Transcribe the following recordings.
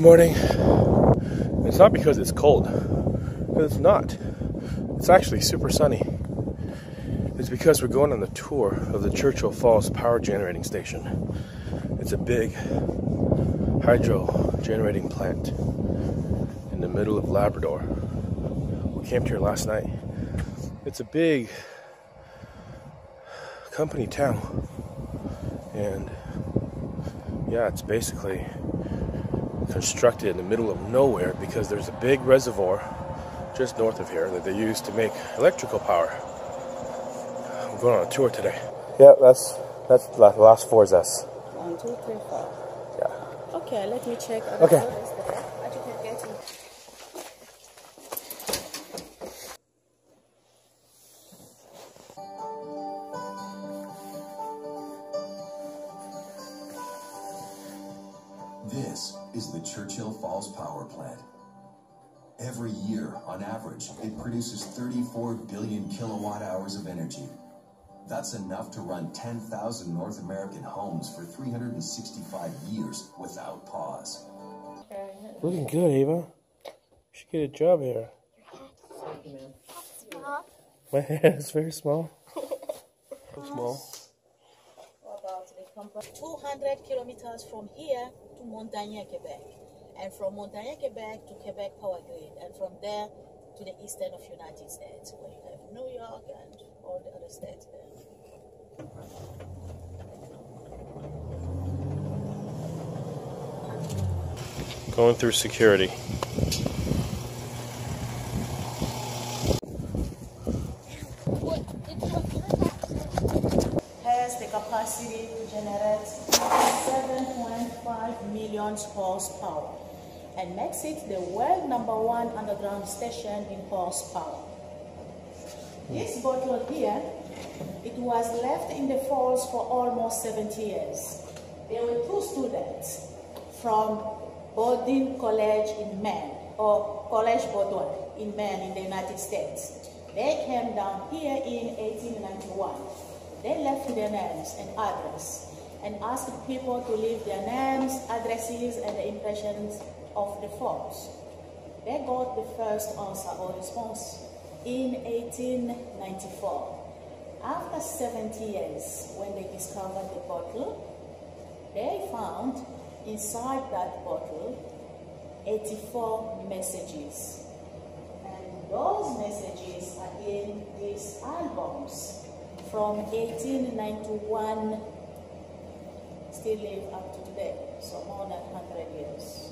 morning. It's not because it's cold, because it's not. It's actually super sunny. It's because we're going on the tour of the Churchill Falls Power Generating Station. It's a big hydro generating plant in the middle of Labrador. We camped here last night. It's a big company town. And yeah, it's basically constructed in the middle of nowhere because there's a big reservoir just north of here that they use to make electrical power. I'm going on a tour today. Yeah, that's that's the last four is us. One, two, three, four. Yeah. Okay, let me check. Okay. This produces 34 billion kilowatt hours of energy. That's enough to run 10,000 North American homes for 365 years without pause. Looking good, Ava. You should get a job here. My hand is very small. So small. About the company. 200 kilometers from here to Montagnais, Quebec. And from Montagnais, Quebec to Quebec Power Grid. And from there to the eastern of United States, where you have New York and all the other states there. Going through security. has the capacity to generate 7.5 million horsepower and makes it the world number one underground station in horsepower. This bottle here, it was left in the falls for almost 70 years. There were two students from Bowdoin College in Maine, or College Bowdoin in Maine in the United States. They came down here in 1891. They left their names and address and asked people to leave their names, addresses, and the impressions of the falls. They got the first answer or response in 1894. After 70 years, when they discovered the bottle, they found inside that bottle 84 messages. And those messages are in these albums from 1891 still live up to today, so more than 100 years.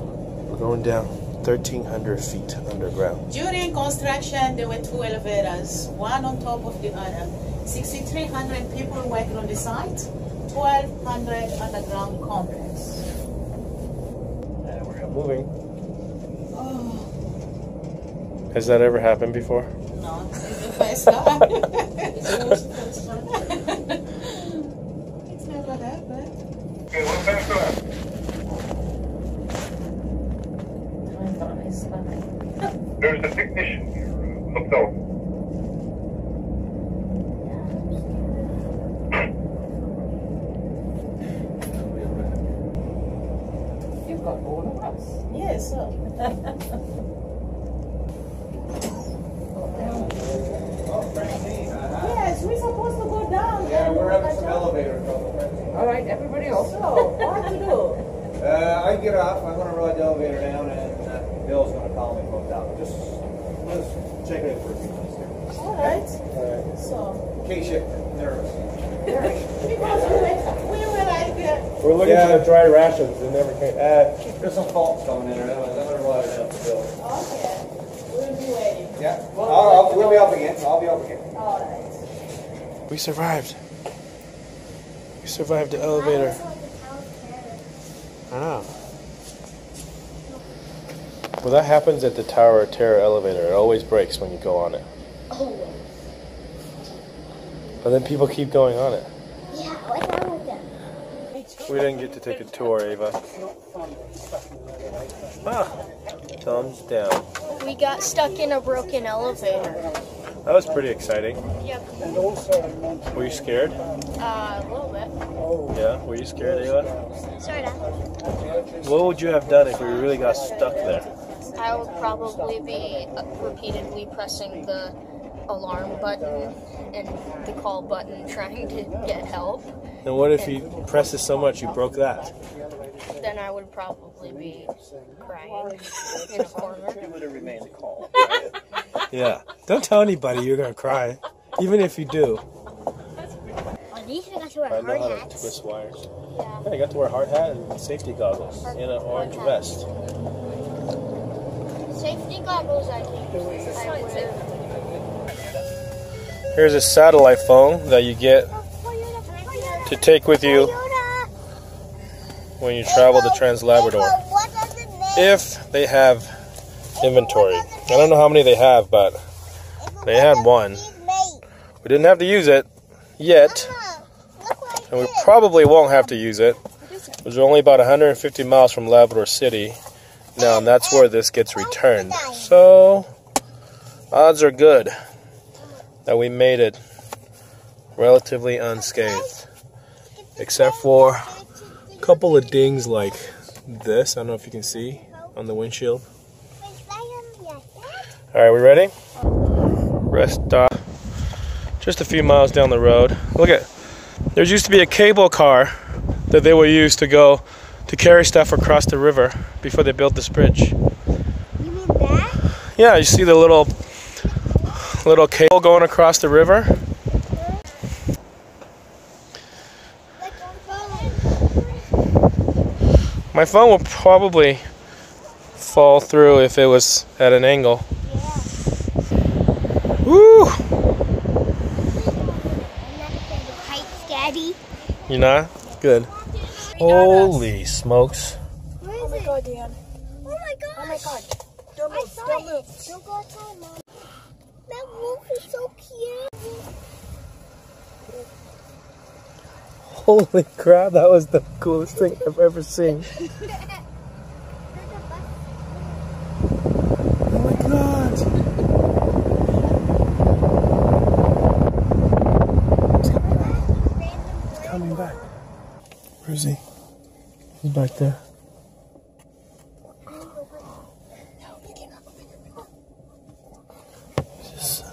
We're going down 1,300 feet underground. During construction, there were two elevators, one on top of the other. 6,300 people working on the site, 1,200 underground complex. And we're moving. Oh, Has that ever happened before? no, this is the first time. it's never happened. There's a technician here, hooked up. You've got all of us. Yes, sir. yes, we're supposed to go down. Yeah, and we're having catch some up. elevator trouble. Francie. All right, everybody else. So, what to do? Uh, I get off, I'm gonna ride the elevator down and uh, Bill's gonna call me from down. Just, let's check it in for a few minutes here. All right. So, In case you're nervous. because we were, we were like, uh, We're looking Yeah. for the dry rations. They never came. Uh, there's some faults coming in there, otherwise I'm gonna ride it down to Bill. okay, we'll be waiting. Yeah, I'll, I'll, we'll be up again, I'll be up again. All right. We survived. We survived the elevator. I know. Well, that happens at the Tower of Terror elevator. It always breaks when you go on it. Oh, But then people keep going on it. yeah, what's wrong with them? We didn't get to take a tour, Ava. Ah, thumbs down. We got stuck in a broken elevator. That was pretty exciting. Yep. Were you scared? Uh, a little bit. Yeah. Were you scared, Ayla? Sorta. What would you have done if we really got stuck there? I would probably be repeatedly pressing the alarm button and the call button trying to get help. And what if you pressed it so much you broke that? Then I would probably be crying in a corner. It would have remained calm. Yeah. Don't tell anybody you're gonna cry, even if you do. I got to wear I know hard how to hats. twist wires. Yeah. Yeah, you got to wear a hard hat and safety goggles and an orange vest. Safety goggles, I think. I wear. Here's a satellite phone that you get to take with you when you travel to Trans Labrador. If they have inventory. I don't know how many they have, but they had one. We didn't have to use it yet, and we probably won't have to use it. We're only about 150 miles from Labrador City now, and that's where this gets returned. So, odds are good that we made it relatively unscathed, except for a couple of dings like this. I don't know if you can see on the windshield. All right, we ready? Rest stop. Just a few miles down the road. Look at. There used to be a cable car that they would use to go to carry stuff across the river before they built this bridge. You mean that? Yeah, you see the little little cable going across the river. Like on phone. My phone will probably fall through if it was at an angle. Woo! I'm not heights, Daddy. You not? Good. Holy smokes. Where is oh it? God, Dan. Oh my gosh. Oh my God. Don't move. Don't it. move. Don't go outside, Mom. That wolf is so cute. Holy crap, that was the coolest thing I've ever seen. Oh my god. Coming back. Where is he? He's back there. He's just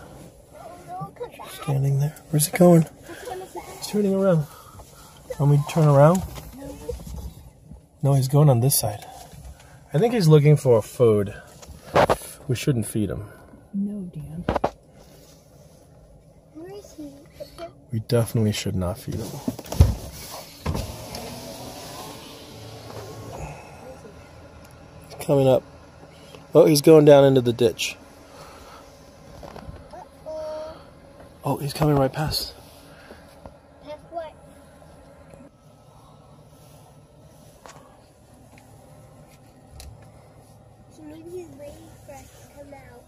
standing there. Where's he going? He's turning around. Want me to turn around? No, he's going on this side. I think he's looking for food. We shouldn't feed him. No, Dan. Where is he? We definitely should not feed him. He's coming up. Oh, he's going down into the ditch. Oh, he's coming right past. That's what? So maybe he's waiting for us to come out.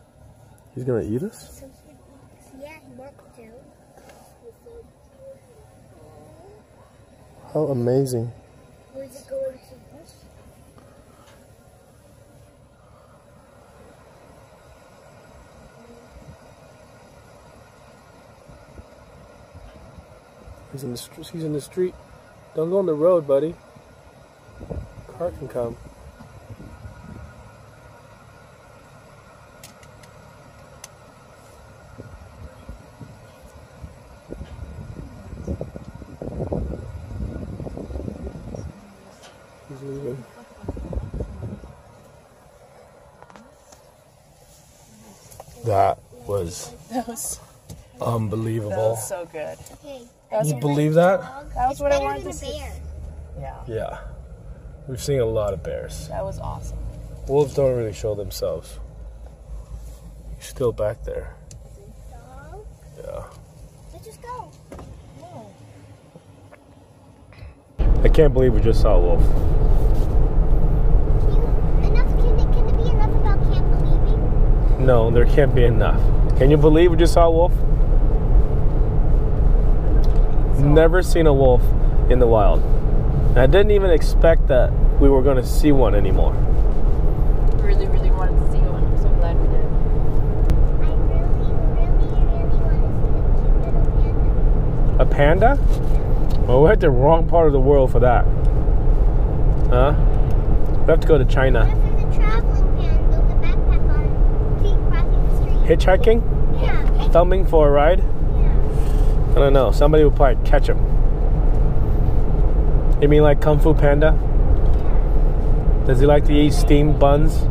He's gonna eat us? So he, yeah, he wants to. How amazing. Or is it going to us? He's in the str- he's in the street. Don't go on the road, buddy. Car can come. He's leaving. That was That was, unbelievable. that was so good. Hey, you believe that? that was what I wanted to see. bear. Yeah, Yeah. We've seen a lot of bears. that was awesome. Wolves don't really show themselves. He's still back there. Dog. Yeah. Let's just go. I can't believe we just saw a wolf. Enough, can can it be enough about can't believing? No, there can't be enough. Can you believe we just saw a wolf? Never seen a wolf in the wild. And I didn't even expect that we were going to see one anymore. Really, really wanted to see one. I'm so glad we did. I really, really, really want to see a panda. Well, we're at the wrong part of the world for that. Huh? We have to go to China. Panda, Hitchhiking? Yeah. Thumbing for a ride? I don't know. Somebody will probably catch him. You mean like Kung Fu Panda? Does he like to eat steamed buns?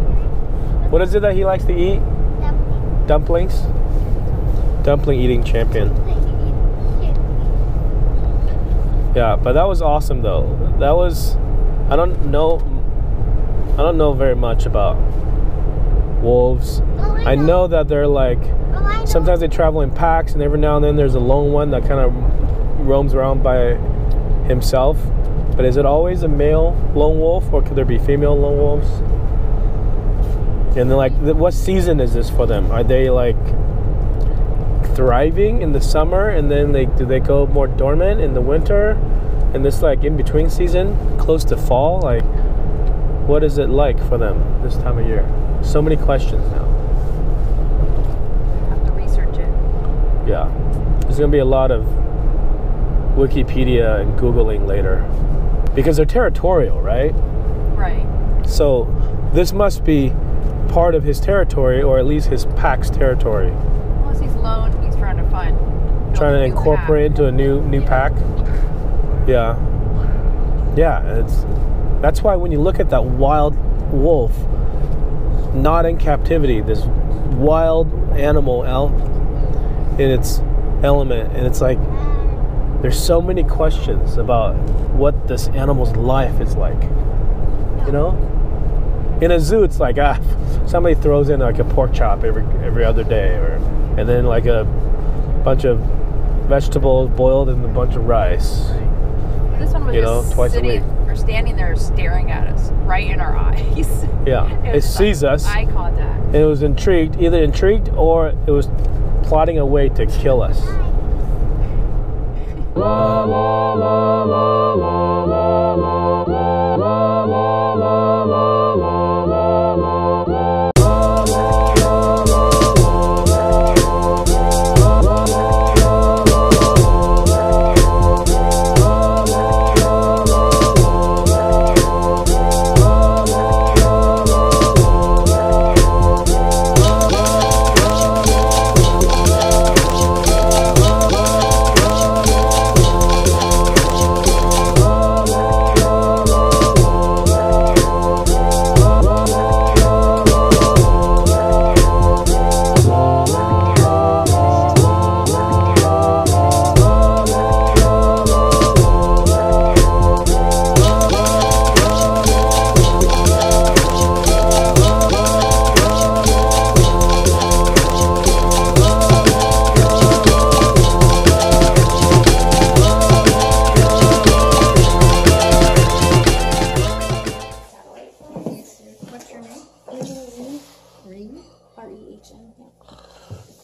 What is it that he likes to eat? Dumpling. Dumplings? Dumpling eating champion. Yeah, but that was awesome though. That was I don't know I don't know very much about wolves. I know that they're like. Sometimes they travel in packs and every now and then there's a lone one that kind of roams around by himself. But is it always a male lone wolf or could there be female lone wolves? And then like what season is this for them? Are they like thriving in the summer and then they do they go more dormant in the winter and this like in between season close to fall like what is it like for them this time of year so many questions now Have to research it. Yeah there's gonna be a lot of wikipedia and googling later because they're territorial right Right. so this must be part of his territory or at least his pack's territory Unless he's lone, he's trying to find. trying to incorporate pack. into a new new Yeah. pack. Yeah, yeah. It's that's why when you look at that wild wolf, not in captivity, this wild animal out in its element, and it's like there's so many questions about what this animal's life is like. You know, in a zoo, it's like ah, somebody throws in like a pork chop every every other day, or and then like a bunch of vegetables boiled in a bunch of rice. This one was You know, twice a sitting week. or standing there staring at us right in our eyes. Yeah, It it sees like us Eye contact. and it was intrigued, either intrigued or it was plotting a way to kill us. What's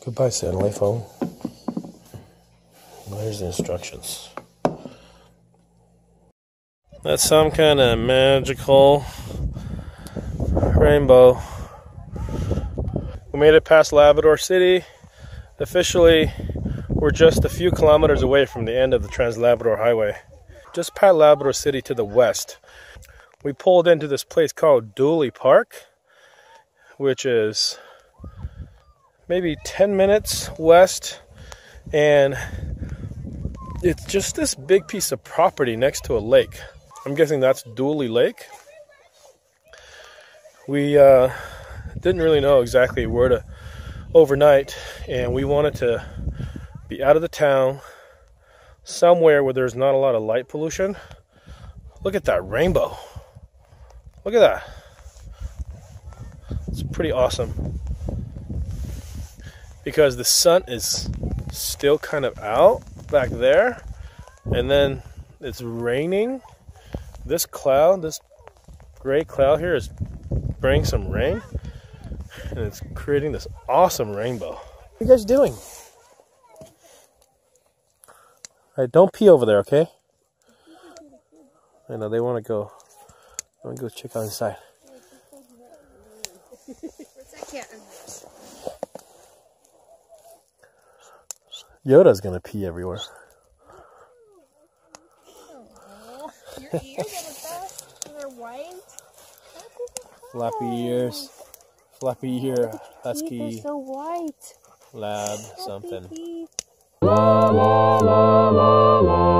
Goodbye, satellite phone. Well, here's the instructions. That's some kind of magical rainbow. We made it past Labrador City. Officially, we're just a few kilometers away from the end of the Trans Labrador Highway. Just past Labrador City to the west. We pulled into this place called Duley Park, which is maybe 10 minutes west and it's just this big piece of property next to a lake. I'm guessing that's Duley lake. We uh, didn't really know exactly where to overnight and we wanted to be out of the town somewhere where there's not a lot of light pollution. Look at that rainbow. Look at that. It's pretty awesome because the sun is still kind of out back there and then it's raining. This cloud this gray cloud here is bringing some rain and it's creating this awesome rainbow. What are you guys doing? All right don't pee over there okay? I know they want to go i want to go check out inside Yoda's gonna pee everywhere. Your ears are they're white. Flappy oh. ears. Flappy ear. Husky. so white. Lab something. La la la la la.